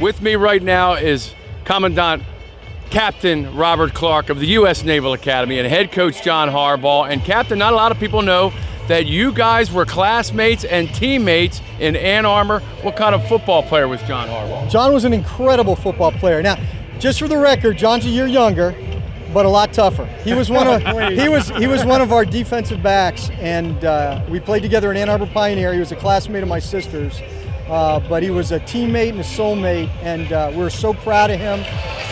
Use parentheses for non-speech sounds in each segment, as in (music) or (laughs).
With me right now is Commandant Captain Robert Clark of the U.S. Naval Academy and head coach John Harbaugh. And Captain, not a lot of people know that you guys were classmates and teammates in Ann Arbor. What kind of football player was John Harbaugh? John was an incredible football player. Now, just for the record, John's a year younger, but a lot tougher. He was one of (laughs) he was he was one of our defensive backs, and uh, we played together in Ann Arbor Pioneer. He was a classmate of my sister's, uh, but he was a teammate and a soulmate, and uh, we're so proud of him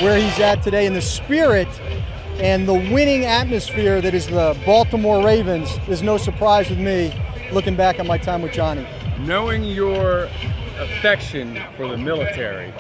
where he's at today. And the spirit and the winning atmosphere that is the Baltimore Ravens is no surprise with me. Looking back on my time with Johnny. Knowing your affection for the military,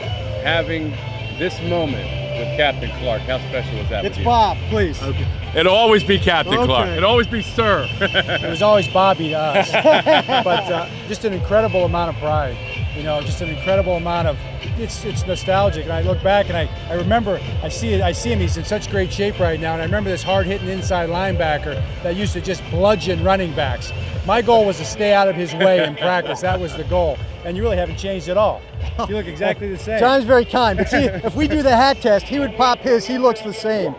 having this moment with Captain Clark, how special was that? It's with you? Bob, please. Okay. It'll always be Captain Okay. Clark. It'll always be Sir. It was always Bobby to us, (laughs) but uh, just an incredible amount of pride. You know, just an incredible amount of. It's it's nostalgic, and I look back and I, I remember I see I see him. He's in such great shape right now, and I remember this hard hitting inside linebacker that used to just bludgeon running backs. My goal was to stay out of his way in practice. That was the goal, and you really haven't changed at all. (laughs) You look exactly the same. John's very kind, but see, if we do the hat test, he would pop his. He looks the same.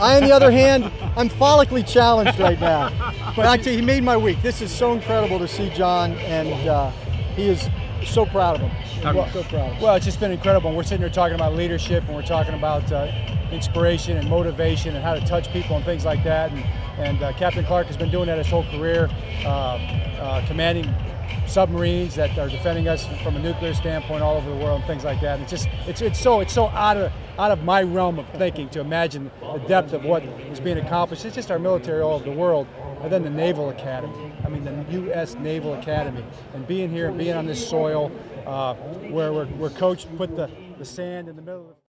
I, on the other hand, I'm follically challenged right now. (laughs) But I tell you, he made my week. This is so incredible to see John, and uh, he is so proud of him. Well, so proud of him. Well, it's just been incredible. We're sitting here talking about leadership, and we're talking about uh, inspiration and motivation, and how to touch people and things like that. And, and uh, Captain Clark has been doing that his whole career, uh, uh, commanding submarines that are defending us from a nuclear standpoint all over the world and things like that. And it's just it's it's so it's so out of out of my realm of thinking to imagine the depth of what is being accomplished. It's just our military all over the world, and then the Naval Academy. I mean, the U.S. Naval Academy, and being here and being on this soil uh, where we're, where Coach put the, the sand in the middle of